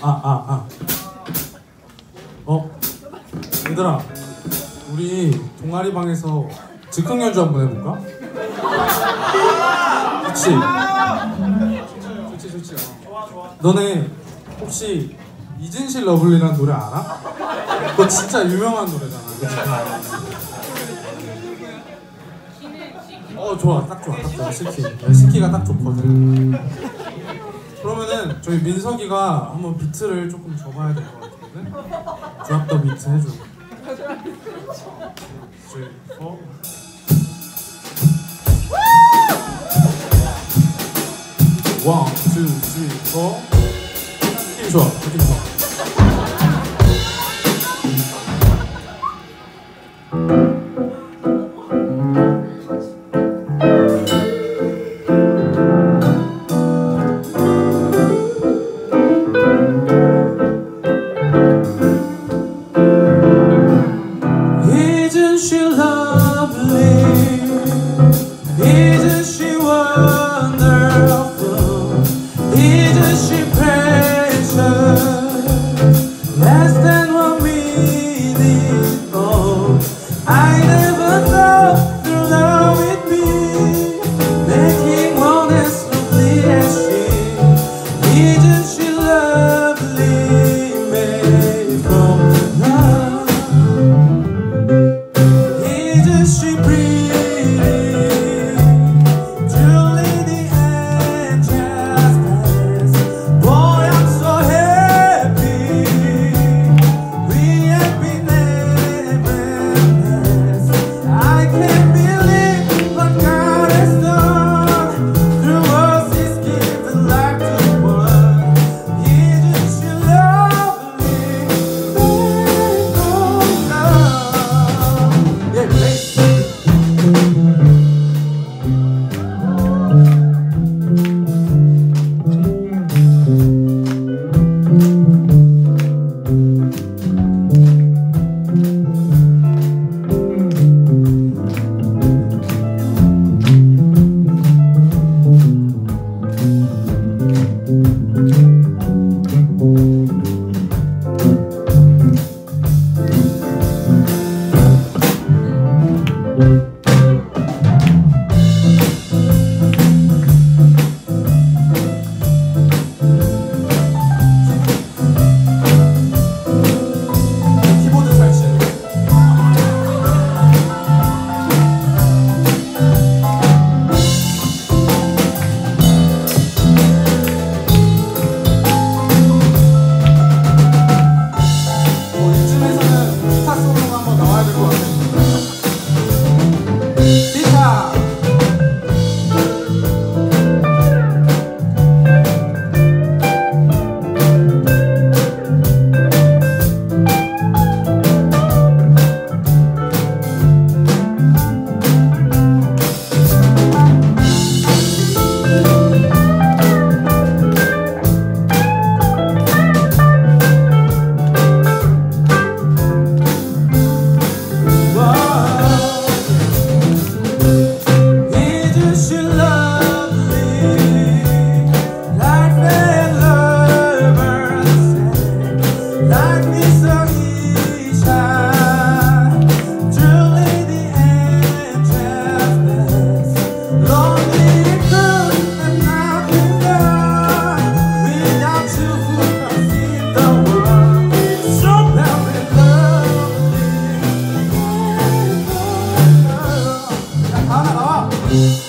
아, 아, 아. 어? 얘들아, 우리 동아리 방에서 즉흥 연주 한번 해볼까? 좋지? 좋지, 좋지. 어. 너네 혹시 Isn't She Lovely라는 노래 알아? 그거 진짜 유명한 노래잖아. 그치? 어 좋아. 딱 좋아. 딱 좋아. C key. 네, C key가 딱 좋거든. 그러면은 저희 민석이가 한번 비트를 조금 잡아야 될 것 같은데 drop the beat 해줘. 3, 4 one, two, three, four. 느낌 좋아. 느낌 좋아 still love. Yeah.